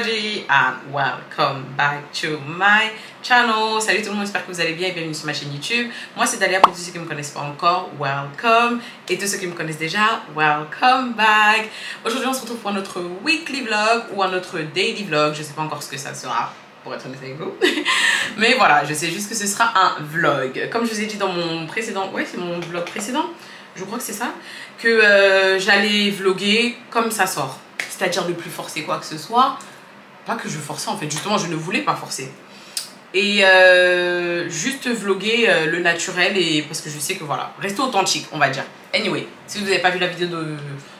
everybody and welcome back to my channel. Salut tout le monde, j'espère que vous allez bien et bienvenue sur ma chaîne YouTube. Moi c'est Dalia, pour tous ceux qui ne me connaissent pas encore, welcome. Et tous ceux qui me connaissent déjà, welcome back. Aujourd'hui on se retrouve pour notre weekly vlog ou un autre daily vlog, je ne sais pas encore ce que ça sera pour être honnête avec vous. Mais voilà, je sais juste que ce sera un vlog. Comme je vous ai dit dans mon précédent, ouais c'est mon vlog précédent, je crois que c'est ça, que euh, j'allais vlogger comme ça sort c'est-à-dire ne plus forcer quoi que ce soit. Pas que je forçais en fait, justement je ne voulais pas forcer. Et euh, juste vloguer euh, le naturel et parce que je sais que voilà, rester authentique on va dire. Anyway, si vous n'avez pas vu la vidéo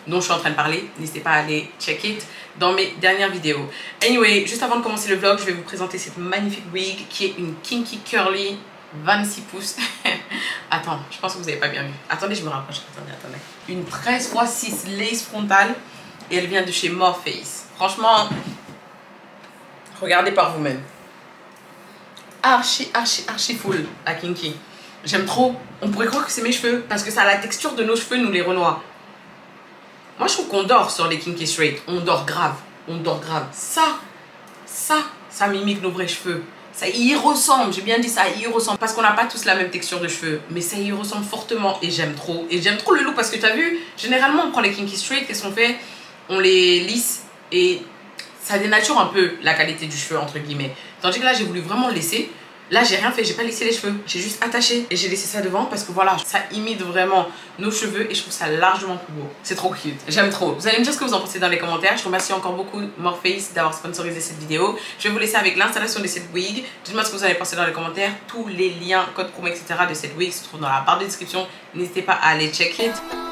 dont je suis en train de parler, n'hésitez pas à aller check it dans mes dernières vidéos. Anyway, juste avant de commencer le vlog, je vais vous présenter cette magnifique wig qui est une kinky curly 26 pouces. Attends, je pense que vous n'avez pas bien vu. Attendez, je me rapproche. Attendez, attendez. Une 13 x 6 lace frontale et elle vient de chez Morpheus. Franchement, regardez par vous-même. Archi, archi, archi full à Kinky. J'aime trop. On pourrait croire que c'est mes cheveux parce que ça a la texture de nos cheveux, nous les renois. Moi, je trouve qu'on dort sur les Kinky Straight. On dort grave. On dort grave. Ça, ça, ça mimique nos vrais cheveux. Ça y ressemble, j'ai bien dit ça y ressemble. Parce qu'on n'a pas tous la même texture de cheveux. Mais ça y ressemble fortement et j'aime trop. Et j'aime trop le look parce que tu as vu, généralement on prend les Kinky Straight, qu'est-ce qu'on fait? On les lisse et ça dénature un peu la qualité du cheveu entre guillemets. Tandis que là j'ai voulu vraiment laisser. Là j'ai rien fait, j'ai pas laissé les cheveux, j'ai juste attaché et j'ai laissé ça devant parce que voilà, ça imite vraiment nos cheveux et je trouve ça largement plus beau. C'est trop cute, j'aime trop. Vous allez me dire ce que vous en pensez dans les commentaires. Je remercie encore beaucoup Morpheus d'avoir sponsorisé cette vidéo. Je vais vous laisser avec l'installation de cette wig. Dites-moi ce que vous avez pensé dans les commentaires. Tous les liens, code promo, etc. de cette wig se trouvent dans la barre de description. N'hésitez pas à aller check it.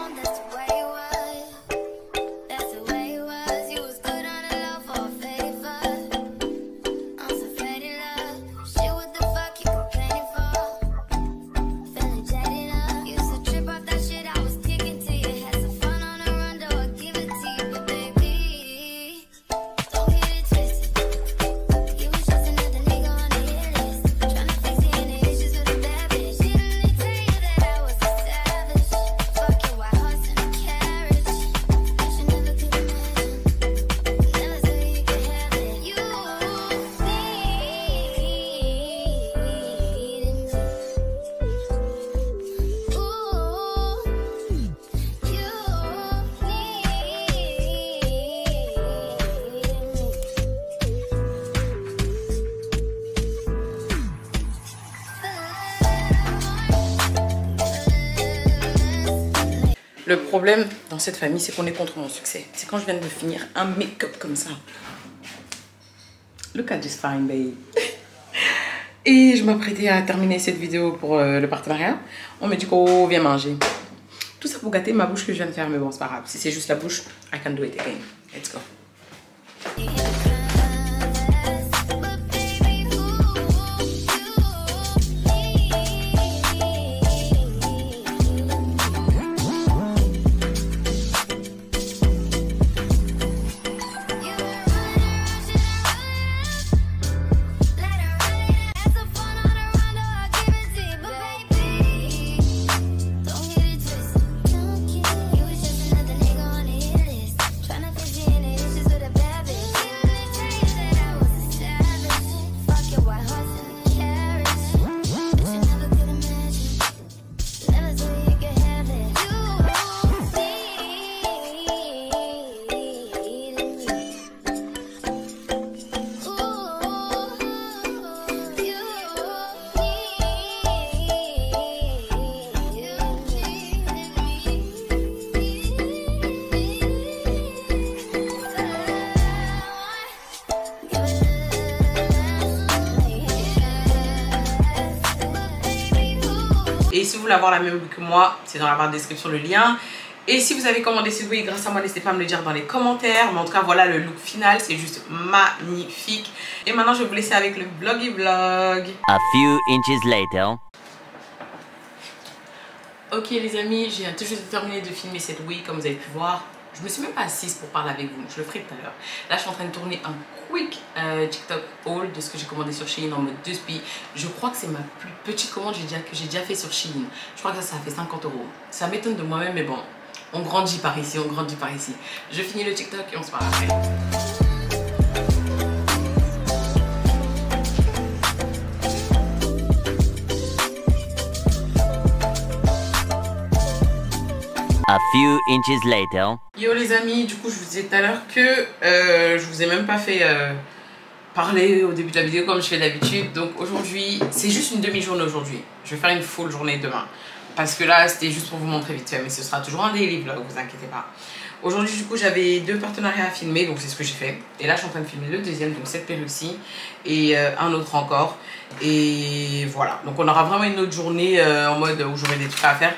Le problème dans cette famille, c'est qu'on est contre mon succès. C'est quand je viens de finir un make-up comme ça. Look at this fine babe. Et je m'apprêtais à terminer cette vidéo pour euh, le partenariat. On me dit qu'on vient manger. Tout ça pour gâter ma bouche que je viens de faire, mais bon, c'est pas grave. Si c'est juste la bouche, I can do it again. Let's go. Voulez avoir la même que moi, c'est dans la barre de description le lien. Et si vous avez commandé cette wig grâce à moi, n'hésitez pas à me le dire dans les commentaires. Mais en tout cas, voilà le look final, c'est juste magnifique. Et maintenant, je vais vous laisser avec le vloggy vlog. A few inches later. Ok les amis, j'ai tout juste terminé de filmer cette wig comme vous avez pu voir. Je me suis même pas assise pour parler avec vous, je le ferai tout à l'heure. Là, je suis en train de tourner un quick euh, TikTok haul de ce que j'ai commandé sur Shein en mode 2 spi. Je crois que c'est ma plus petite commande que j'ai déjà fait sur Shein. Je crois que ça, ça fait 50 euros. Ça m'étonne de moi-même, mais bon, on grandit par ici, on grandit par ici. Je finis le TikTok et on se parle après. A few inches later. Yo les amis, du coup je vous disais tout à l'heure que euh, je vous ai même pas fait euh, parler au début de la vidéo comme je fais d'habitude. Donc aujourd'hui, c'est juste une demi-journée aujourd'hui. Je vais faire une full journée demain. Parce que là, c'était juste pour vous montrer vite fait, mais ce sera toujours un daily vlog, vous inquiétez pas. Aujourd'hui, du coup, j'avais deux partenariats à filmer, donc c'est ce que j'ai fait. Et là, je suis en train de filmer le deuxième, donc cette perruque-ci, et euh, un autre encore. Et voilà, donc on aura vraiment une autre journée euh, en mode où j'aurai des trucs à faire.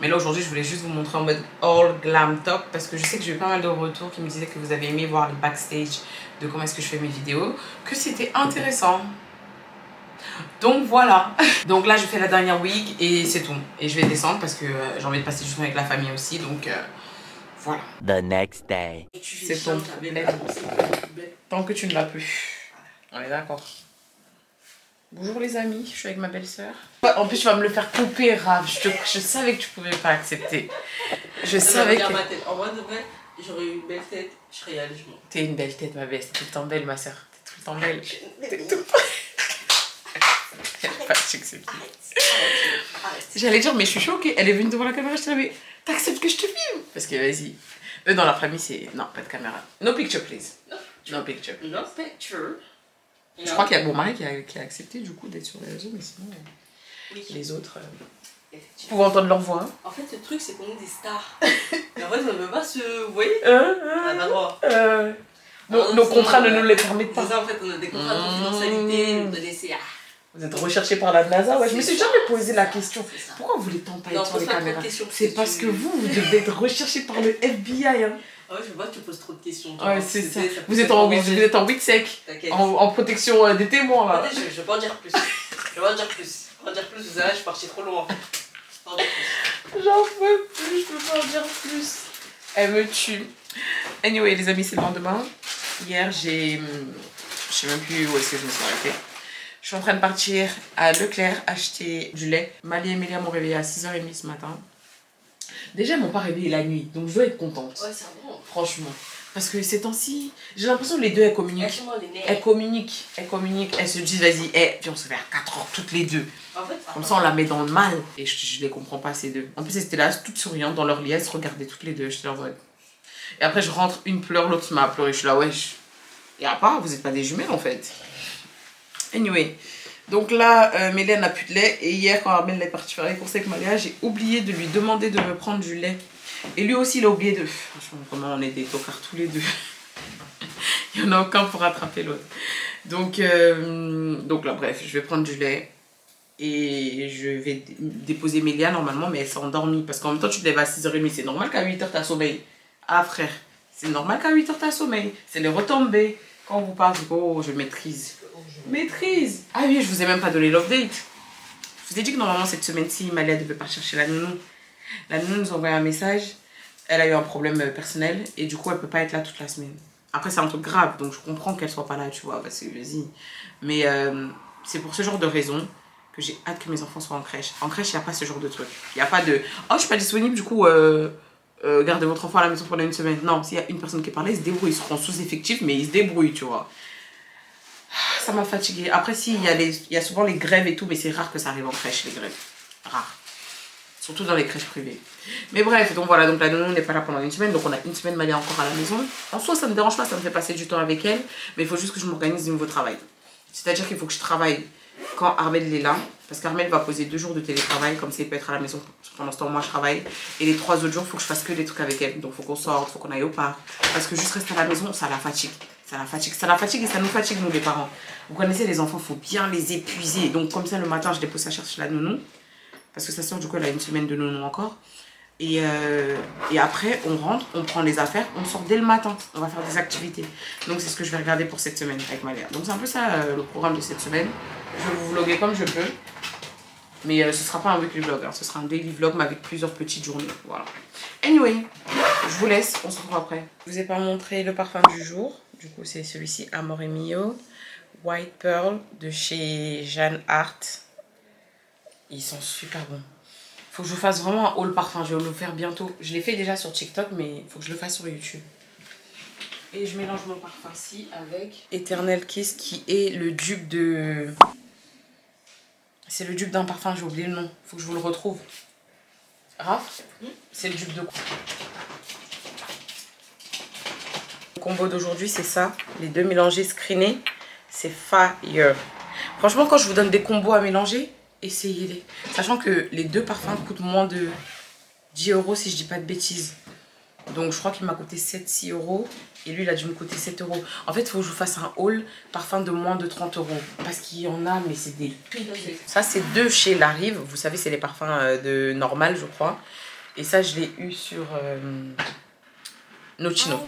Mais là, aujourd'hui, je voulais juste vous montrer en mode all glam top, parce que je sais que j'ai eu pas mal de retours qui me disaient que vous avez aimé voir les backstage de comment est-ce que je fais mes vidéos, que c'était intéressant. Donc voilà. Donc là, je fais la dernière week et c'est tout. Et je vais descendre parce que euh, j'ai envie de passer du temps avec la famille aussi. Donc euh, voilà. The next day. C'est ton. Tant que tu ne l'as plus. On est d'accord. Bonjour les amis, je suis avec ma belle-sœur. En plus, tu vas me le faire couper, Rav. Je, te- je savais que tu pouvais pas accepter. Je savais que... ma tête. En vrai de vrai, j'aurais eu une belle tête, je serais allée, je m'en. T'es une belle tête, ma belle. T'es tout le temps belle, ma soeur. T'es tout le temps belle. T'es tout... Pas j'accepte. J'allais dire, mais je suis choquée. Elle est venue devant la caméra, je te mais t'acceptes que je te filme? Parce que vas-y. Eux, dans leur famille, c'est. Non, pas de caméra. No picture, please. No picture. No picture. Je crois qu'il y a mon mari qui a, qui a accepté du coup d'être sur les réseaux, mais sinon, euh, Oui. les autres. euh. Vous pouvez entendre leur voix. En fait, le truc, c'est qu'on est des stars. Mais en fait, on ne veut pas se. Vous voyez Euh, On a pas le droit. euh, nos, Ah, nos c'est- contrats ne nous les permettent C'est pas. ça, en fait, on a des contrats de confidentialité, on doit laisser. Ah, Vous êtes recherché par la NASA. Ouais, je me suis jamais posé la question. c'est. Pourquoi vous voulez tant pas Non, être sur pose les de caméras C'est parce que vous, vous devez être recherché par le FBI. Hein. Ah ouais, je pas que tu poses trop de questions. Ouais, c'est ça. peut Vous êtes en, vous êtes en 8 sec, en, en protection euh, des témoins là. Je, je vais pas en dire plus. Je vais pas en dire plus. Je vais pas en dire plus, vous allez, je suis partie trop loin. J'en peux plus, je peux pas en dire plus. Elle me tue. Anyway, les amis, c'est le lendemain. Hier, j'ai. hum, Je sais même plus où est-ce que je me suis arrêtée. Je suis en train de partir à Leclerc acheter du lait. Mali et Emilia m'ont réveillée à 6h30 ce matin. Déjà, elles m'ont pas réveillée la nuit, donc je dois être contente. Ouais, c'est bon. Franchement. Parce que ces temps-ci, j'ai l'impression que les deux, elles communiquent. Elles communiquent, elles communiquent, elles se disent vas-y, eh, puis on se fait à 4 heures toutes les deux. En fait, Comme ça, on la met dans le mal. Et je, je les comprends pas, ces deux. En plus, elles étaient là, toutes souriantes dans leur lit, elles se regardaient toutes les deux. Je leur mode. Et après, je rentre, une pleure, l'autre à pleurer. Je suis là, wesh. Et à part, vous êtes pas des jumelles en fait. Anyway. Donc là, euh, Mélène n'a plus de lait. Et hier, quand Armel est partie faire les courses avec Malia, j'ai oublié de lui demander de me prendre du lait. Et lui aussi, il a oublié de. Franchement, vraiment, on est des tocards tous les deux. il y en a aucun pour rattraper l'autre. Donc, euh, donc là, bref, je vais prendre du lait et je vais dé- déposer Mélia normalement, mais elle s'est endormie parce qu'en même temps, tu te lèves à 6h30. C'est normal qu'à 8h, tu as sommeil. Ah, frère, c'est normal qu'à 8h, tu as sommeil. C'est les retombées. Quand on vous parle, oh, je maîtrise. Maîtrise Ah oui, je vous ai même pas donné l'update. Je vous ai dit que normalement, cette semaine-ci, Malia devait pas chercher la nounou. La nounou nous a envoyé un message. Elle a eu un problème euh, personnel et du coup, elle peut pas être là toute la semaine. Après, c'est un truc grave, donc je comprends qu'elle soit pas là, tu vois, parce que vas-y. Mais euh, c'est pour ce genre de raison que j'ai hâte que mes enfants soient en crèche. En crèche, il n'y a pas ce genre de truc. Il n'y a pas de Oh, je suis pas disponible, du coup, euh, gardez votre enfant à la maison pendant une semaine. Non, s'il y a une personne qui est par là, ils se débrouillent. Ils seront sous-effectifs, mais ils se débrouillent, tu vois. Ça m'a fatiguée. Après, si, il y, a y a souvent les grèves et tout, mais c'est rare que ça arrive en crèche, les grèves. Rare. Surtout dans les crèches privées. Mais bref, donc voilà, donc la nounou n'est pas là pendant une semaine, donc on a une semaine Malia encore à la maison. En soi, ça me dérange pas, ça me fait passer du temps avec elle, mais il faut juste que je m'organise au niveau travail. C'est-à-dire qu'il faut que je travaille quand Armel est là, parce qu'Armel va poser deux jours de télétravail, comme ça il peut être à la maison pendant ce temps, moi je travaille. Et les trois autres jours, il faut que je fasse que des trucs avec elle. Donc il faut qu'on sorte, faut qu'on aille au parc. Parce que juste rester à la maison, ça la fatigue. Ça la fatigue, ça la fatigue et ça nous fatigue, nous les parents. Vous connaissez les enfants, il faut bien les épuiser. Donc comme ça, le matin, je dépose sa chercher la nounou. Parce que sa soeur, du coup, elle a une semaine de nounou encore. Et, euh, et après, on rentre, on prend les affaires, on sort dès le matin. On va faire des activités. Donc, c'est ce que je vais regarder pour cette semaine avec Malia. Donc, c'est un peu ça euh, le programme de cette semaine. Je vais vous vlogger comme je peux. Mais euh, ce sera pas un weekly vlog. hein. Ce sera un daily vlog, mais avec plusieurs petites journées. Voilà. Anyway, je vous laisse. On se retrouve après. Je vous ai pas montré le parfum du jour. Du coup, c'est celui-ci, Amore Mio. White Pearl de chez Jeanne Hart. Ils sont super bons. Faut que je vous fasse vraiment un haul parfum. Je vais le faire bientôt. Je l'ai fait déjà sur TikTok, mais il faut que je le fasse sur YouTube. Et je mélange mon parfum-ci avec Eternal Kiss qui est le dupe de... C'est le dupe d'un parfum, j'ai oublié le nom. Faut que je vous le retrouve. Raph, c'est le dupe de Le combo d'aujourd'hui, c'est ça. Les deux mélangés screenés, c'est fire. Franchement, quand je vous donne des combos à mélanger, essayez-les. Sachant que les deux parfums coûtent moins de 10 euros si je dis pas de bêtises. Donc je crois qu'il m'a coûté 7-6 euros. Et lui, il a dû me coûter 7 euros. En fait, il faut que je vous fasse un haul parfum de moins de 30 euros. Parce qu'il y en a, mais c'est des Ça, c'est deux chez Larive. Vous savez, c'est les parfums euh, de normal, je crois. Et ça, je l'ai eu sur euh, Nocino.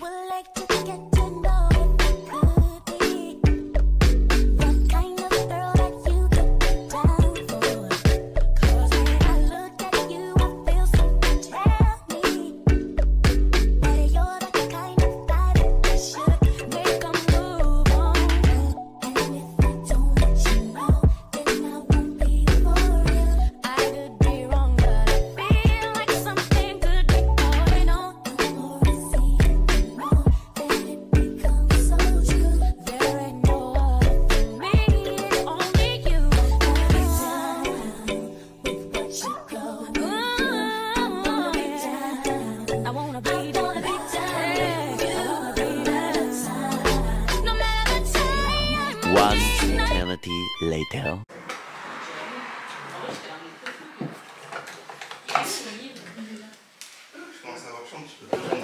Petit peu.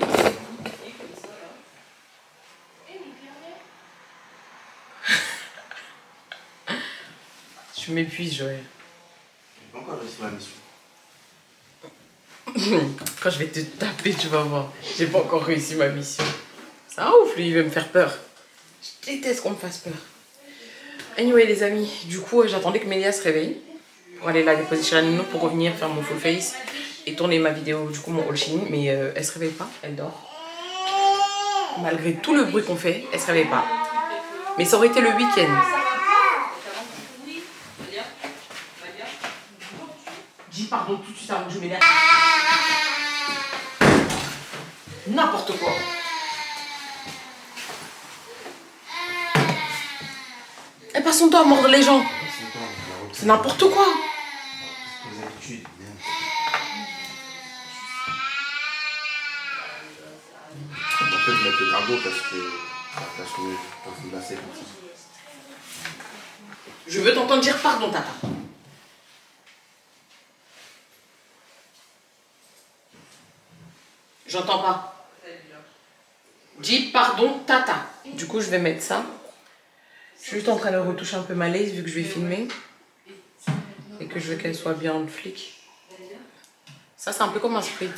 Tu m'épuises, Joël. J'ai pas encore réussi ma mission? Quand je vais te taper, tu vas voir. J'ai pas encore réussi ma mission. C'est un ouf, lui, il veut me faire peur. Je déteste qu'on me fasse peur. Anyway, les amis, du coup, j'attendais que Mélia se réveille pour aller la déposer chez la nounou pour revenir faire mon full face et tourner ma vidéo, du coup, mon haul. Mais euh, elle se réveille pas, elle dort. Malgré tout le bruit qu'on fait, elle se réveille pas. Mais ça aurait été le week-end. Dis pardon tout de suite avant que je m'énerve. N'importe quoi. Son mordre les gens. C'est n'importe quoi. Je veux t'entendre dire pardon, tata. J'entends pas. Dis pardon, tata. Du coup, je vais mettre ça. Je suis juste en train de retoucher un peu ma lace vu que je vais filmer. Et que je veux qu'elle soit bien en flic. Ça, c'est un peu comme un sprit.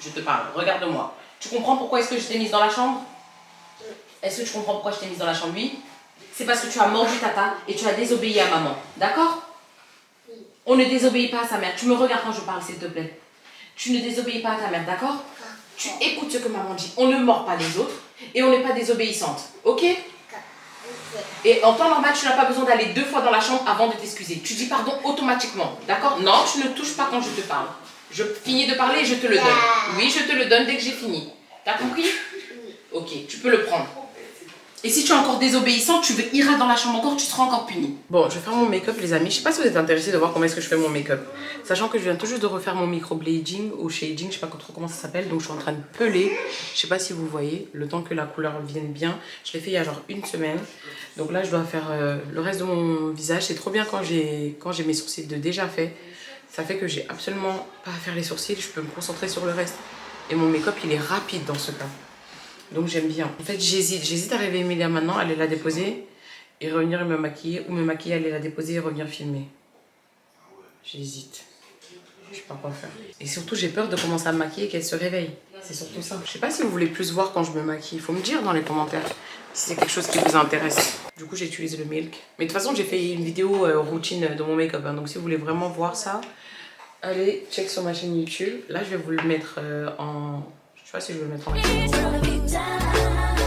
Je te parle, regarde-moi. Tu comprends pourquoi est-ce que je t'ai mise dans la chambre? Est-ce que tu comprends pourquoi je t'ai mise dans la chambre? Oui C'est parce que tu as mordu tata et tu as désobéi à maman. D'accord? On ne désobéit pas à sa mère. Tu me regardes quand je parle, s'il te plaît. Tu ne désobéis pas à ta mère, d'accord? Tu écoutes ce que maman dit. On ne mord pas les autres et on n'est pas désobéissante. Ok? Et en temps normal, tu n'as pas besoin d'aller deux fois dans la chambre avant de t'excuser. Tu dis pardon automatiquement. D'accord? Non, tu ne touches pas quand je te parle. Je finis de parler et je te le donne. Oui, je te le donne dès que j'ai fini. T'as compris? Ok, tu peux le prendre. Et si tu es encore désobéissant, tu iras dans la chambre encore, tu seras encore puni. Bon, je vais faire mon make-up, les amis. Je sais pas si vous êtes intéressés de voir comment est-ce que je fais mon make-up. Sachant que je viens tout juste de refaire mon microblading ou shading, je sais pas trop comment ça s'appelle. Donc je suis en train de peler. Je sais pas si vous voyez, le temps que la couleur vienne bien. Je l'ai fait il y a genre une semaine. Donc là, je dois faire euh, le reste de mon visage. C'est trop bien quand j'ai mes sourcils de déjà fait. Ça fait que j'ai absolument pas à faire les sourcils. Je peux me concentrer sur le reste. Et mon make-up, il est rapide dans ce cas. Donc j'aime bien. En fait, j'hésite. J'hésite à réveiller Emilia maintenant, aller la déposer et revenir me maquiller. Ou me maquiller, aller la déposer et revenir filmer. J'hésite. Je sais pas quoi faire. Et surtout, j'ai peur de commencer à me maquiller et qu'elle se réveille. C'est surtout ça. Je sais pas si vous voulez plus voir quand je me maquille. Il faut me dire dans les commentaires si c'est quelque chose qui vous intéresse. Du coup, j'ai utilisé le milk. Mais de toute façon, j'ai fait une vidéo euh, routine de mon make-up. hein. Donc si vous voulez vraiment voir ça, allez, check sur ma chaîne YouTube. Là, je vais vous le mettre euh, en... Je sais pas si je vais le mettre en...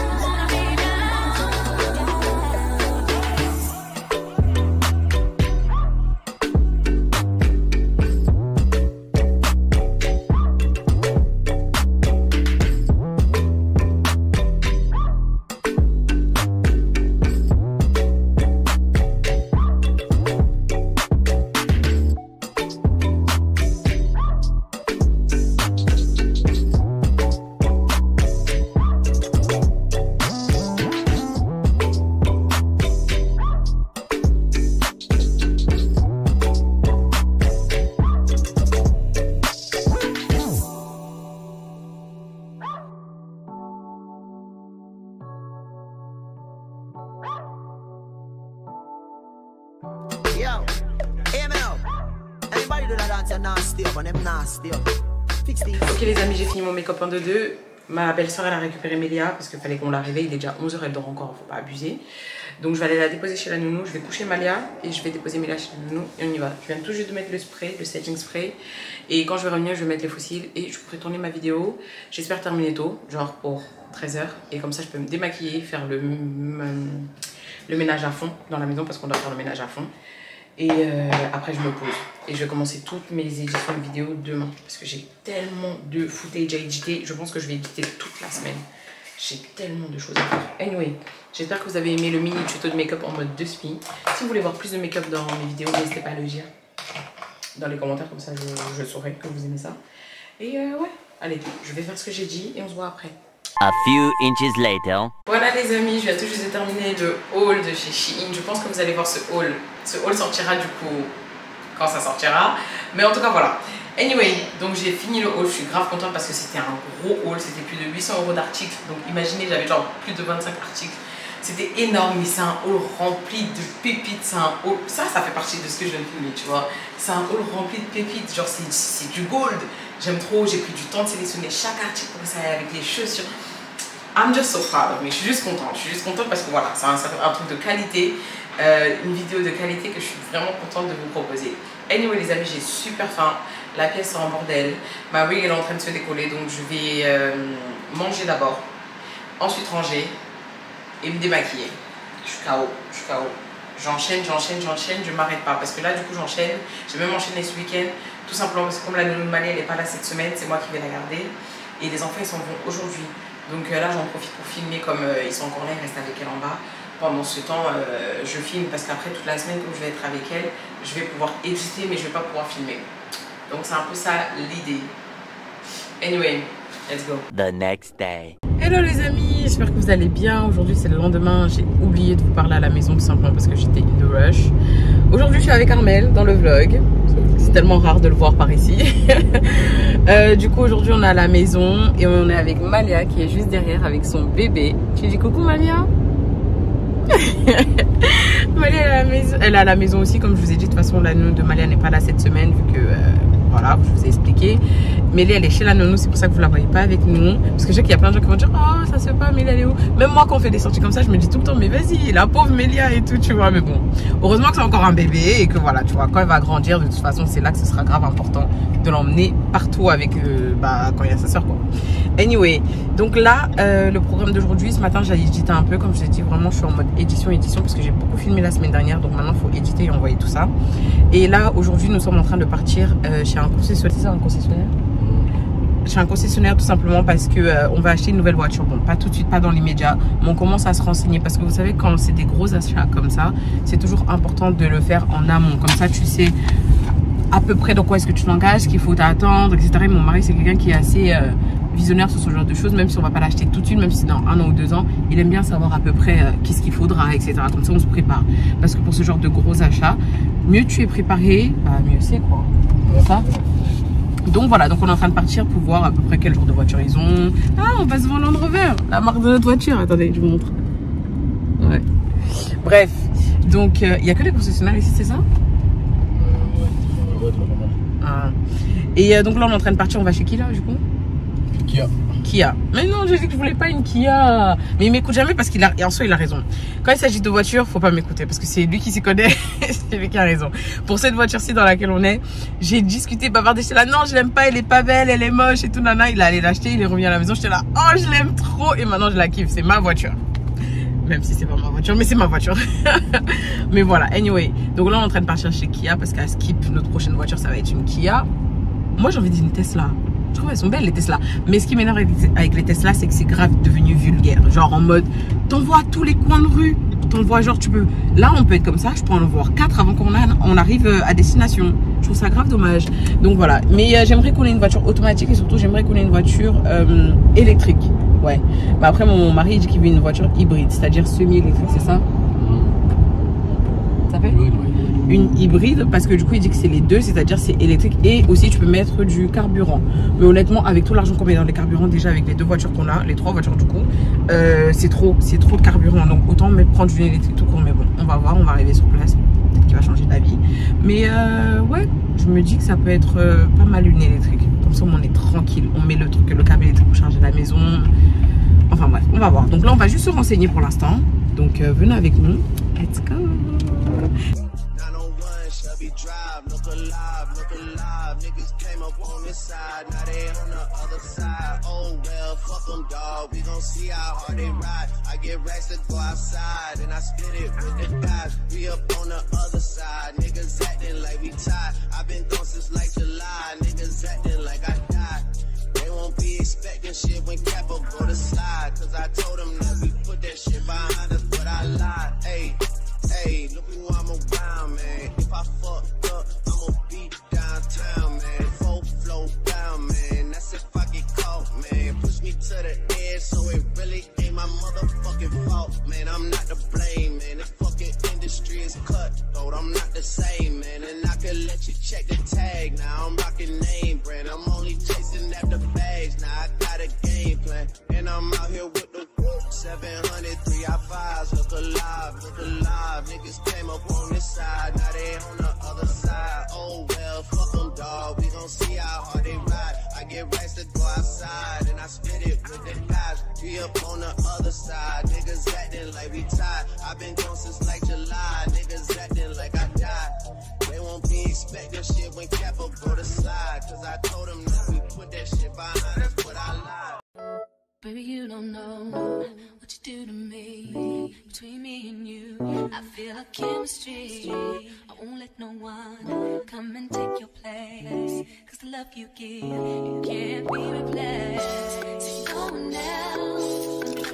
1 de 2. Ma belle-soeur elle a récupéré Mélia parce qu'il fallait qu'on la réveille. Il est déjà 11h, elle dort encore, faut pas abuser. Donc je vais aller la déposer chez la nounou. Je vais coucher Malia et je vais déposer Mélia chez la nounou et on y va. Je viens tout juste de mettre le spray, le setting spray. Et quand je vais revenir, je vais mettre les fossiles et je pourrai tourner ma vidéo. J'espère terminer tôt, genre pour 13h. Et comme ça, je peux me démaquiller, faire le, le ménage à fond dans la maison parce qu'on doit faire le ménage à fond. Et euh, après, je me pose. Et je vais commencer toutes mes éditions de vidéos demain. Parce que j'ai tellement de footage à éditer. Je pense que je vais éditer toute la semaine. J'ai tellement de choses à faire. Anyway, j'espère que vous avez aimé le mini tuto de make-up en mode de spi. Si vous voulez voir plus de make-up dans mes vidéos, n'hésitez pas à le dire dans les commentaires. Comme ça, je, je saurai que vous aimez ça. Et euh, ouais, allez, je vais faire ce que j'ai dit et on se voit après. A few inches later. Voilà les amis, je viens tout juste de terminer le haul de chez Shein. Je pense que vous allez voir ce haul. Ce haul sortira du coup quand ça sortira. Mais en tout cas voilà. Anyway, donc j'ai fini le haul, je suis grave contente parce que c'était un gros haul, c'était plus de 800 euros d'articles. Donc imaginez, j'avais genre plus de 25 articles. C'était énorme, mais c'est un haul rempli de pépites. C'est un haul, ça, ça fait partie de ce que je viens de filmer, tu vois. C'est un haul rempli de pépites, genre c'est- c'est du gold. J'aime trop, j'ai pris du temps de sélectionner chaque article pour que ça aille avec les chaussures. I'm just so proud of me. Je suis juste contente. Je suis juste contente parce que voilà, c'est un, truc de qualité, euh, une vidéo de qualité que je suis vraiment contente de vous proposer. Anyway, les amis, j'ai super faim. La pièce est en bordel. Ma wig est en train de se décoller, donc je vais euh, manger d'abord, ensuite ranger et me démaquiller. Je suis KO, je suis KO. J'enchaîne, j'enchaîne, j'enchaîne, je m'arrête pas parce que là, du coup, j'enchaîne. J'ai même enchaîné ce week-end, tout simplement parce que comme la nounou de Mali, elle n'est pas là cette semaine, c'est moi qui vais la garder. Et les enfants, ils s'en vont aujourd'hui. Donc euh, là, j'en profite pour filmer comme euh, ils sont encore là, ils restent avec elle en bas. Pendant ce temps, euh, je filme parce qu'après, toute la semaine, comme je vais être avec elle, je vais pouvoir éditer, mais je vais pas pouvoir filmer. Donc c'est un peu ça l'idée. Anyway, let's go. The next day. Hello les amis, j'espère que vous allez bien. Aujourd'hui c'est le lendemain, j'ai oublié de vous parler à la maison tout simplement parce que j'étais in the rush. Aujourd'hui je suis avec Armel dans le vlog. Tellement rare de le voir par ici. Euh, du coup aujourd'hui on est à la maison et on est avec Malia qui est juste derrière avec son bébé. Tu dis coucou Malia Malia est, à la maison, elle est à la maison aussi comme je vous ai dit. De toute façon la nounou de Malia n'est pas là cette semaine vu que... euh, voilà, je vous ai expliqué. Mélie, elle est chez la nounou, c'est pour ça que vous la voyez pas avec nous. Parce que je sais qu'il y a plein de gens qui vont dire Oh, ça se fait pas, Mélie, elle est où? Même moi, quand on fait des sorties comme ça, je me dis tout le temps Mais vas-y, la pauvre Mélia et tout, tu vois. Mais bon, heureusement que c'est encore un bébé et que voilà, tu vois, quand elle va grandir, de toute façon, c'est là que ce sera grave important de l'emmener partout avec, euh, bah, quand il y a sa soeur, quoi. Anyway, donc là, euh, le programme d'aujourd'hui, ce matin, j'ai édité un peu, comme je vous ai dit, vraiment, je suis en mode édition, édition, parce que j'ai beaucoup filmé la semaine dernière, donc maintenant, il faut éditer et envoyer tout ça. Et là, aujourd'hui, nous sommes en train de partir euh, chez un concessionnaire. Un concessionnaire? Chez un concessionnaire tout simplement parce que euh, on va acheter une nouvelle voiture. Bon, pas tout de suite, pas dans l'immédiat, mais on commence à se renseigner parce que vous savez quand c'est des gros achats comme ça, c'est toujours important de le faire en amont. Comme ça, tu sais à peu près dans quoi est-ce que tu t'engages, qu'il faut t'attendre, etc. Et mon mari, c'est quelqu'un qui est assez euh, visionnaire sur ce genre de choses, même si on va pas l'acheter tout de suite, même si dans un an ou deux ans, il aime bien savoir à peu près euh, qu'est-ce qu'il faudra, etc. Comme ça, on se prépare. Parce que pour ce genre de gros achats, mieux tu es préparé, bah, mieux c'est quoi. Ça. Donc voilà, donc on est en train de partir pour voir à peu près quel genre de voiture ils ont. Ah, on va se voir Land Rover, la marque de notre voiture. Attendez, je vous montre. Ouais. Bref, donc il n'y a que les concessionnaires ici, c'est ça? Ah. Et euh, donc là, on est en train de partir. On va chez qui là, du coup? Kia. Kia. Mais non, j'ai dit que je voulais pas une Kia. Mais il m'écoute jamais parce qu'il a, et en soi, il a raison. Quand il s'agit de voiture, faut pas m'écouter parce que c'est lui qui s'y connaît. c'est lui qui a raison. Pour cette voiture-ci dans laquelle on est, j'ai discuté, bavardé. J'étais là, non, je l'aime pas, elle est pas belle, elle est moche et tout, nana. Il est allé l'acheter, il est revenu à la maison. J'étais là, oh, je l'aime trop. Et maintenant, je la kiffe. C'est ma voiture. Même si c'est pas ma voiture, mais c'est ma voiture. mais voilà, anyway. Donc là, on est en train de partir chez Kia parce qu'à Skip, notre prochaine voiture, ça va être une Kia. Moi, j'ai envie d'une Tesla. Je trouve elles sont belles les Tesla. Mais ce qui m'énerve avec, les Tesla, c'est que c'est grave devenu vulgaire. Genre en mode, t'envoies à tous les coins de rue. T'envoies genre, tu peux. Là, on peut être comme ça. Je peux en voir 4 avant qu'on on arrive euh, à destination. Je trouve ça grave dommage. Donc voilà. Mais euh, j'aimerais qu'on ait une voiture automatique et surtout, j'aimerais qu'on ait une voiture euh, électrique. Ouais. Mais après, mon mari il dit qu'il veut une voiture hybride, c'est-à-dire semi-électrique, c'est ça? Ça fait? Une hybride parce que du coup il dit que c'est les deux, c'est-à-dire c'est électrique et aussi tu peux mettre du carburant. Mais honnêtement avec tout l'argent qu'on met dans les carburants déjà avec les deux voitures qu'on a, les trois voitures du coup, euh, c'est trop, c'est trop de carburant donc autant mettre, prendre du électrique tout court. Mais bon, on va voir, on va arriver sur place, peut-être qu'il va changer d'avis. Mais euh, ouais, je me dis que ça peut être euh, pas mal une électrique. Comme ça, on est tranquille. On met le truc, le câble électrique pour charger la maison. Enfin bref, on va voir. Donc là, on va juste se renseigner pour l'instant. Donc euh, venez avec nous. Let's go. 901 Shelby Drive, look alive, look alive. Niggas came up on this side, now they on the other side. Oh well, fuck them, dog. We gon' see how hard they ride. I get racks to go outside, and I spit it with the guys. We up on the other side, niggas acting like we tied. I've been gone since like July, niggas acting like I died. They won't be expecting shit when Capo go to slide. Cause I told them that we put that shit behind us, but I lied. Hey, hey, look who I'm around, man. If I fucked up, I'ma be downtown, man. Full flow down, man. That's if I get caught, man. Push me to the edge, so it really ain't my motherfucking fault, man. I'm not to blame, man. The fucking industry is cutthroat. I'm not the same, man. And I can let you check the tag. Now I'm rocking name brand. I'm only chasing after bags. Now I got a game plan. And I'm out here with the whoop. 700, 3 I fives. Look alive, look alive. Niggas came up on this side. Now they on the other side. Oh well, fuck them, dog. We gon' see how hard they ride. I get racks to go outside. And I spit it with the guys. We up on the other side. Niggas acting like we tied. I've been gone since like July. Niggas acting like I died. They won't be expecting shit when Capo go to slide. Cause I told them that we put that shit behind us, but I lied. Baby, you don't know what you do to me. Between me and you, I feel a chemistry. I won't let no one come and take your place. The love you give, you can't be replaced. So no one